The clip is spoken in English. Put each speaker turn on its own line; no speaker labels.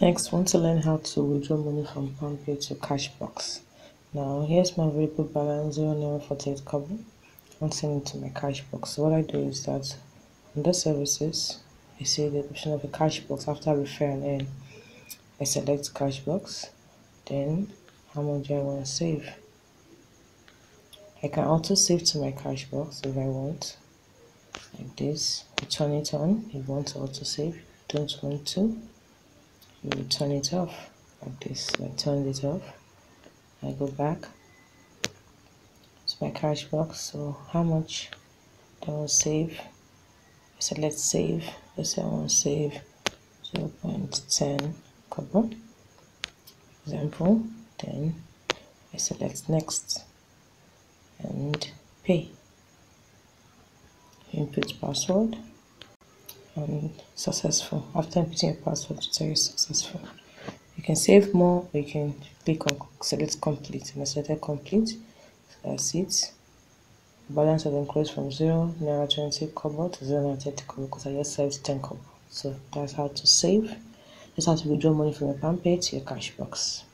Next, want to learn how to withdraw money from PalmPay to Cashbox. Now, here's my available balance 0 kobo. I'm sending to my Cashbox. So what I do is that under services, I see the option of a Cashbox after refer and earn. I select Cashbox, then how much do I want to save. I can also save to my Cashbox if I want, like this. I turn it on if you want to auto save. Don't want to you turn it off. Like this. I turn it off. I go back. To my cash box so how much I want to save? I select save. Let's say I want to save 0 0.10 kobo example then I select next and pay. Input password and successful. After inputting your password, to tell you successful. You can save more or you can click on select complete and I select complete. Uh, that's it. Balance has increased from 0 naira 20 kobo to 0 naira 30 kobo because I just saved 10 kobo. So that's how to save. That's how to withdraw money from your PalmPay to your cash box.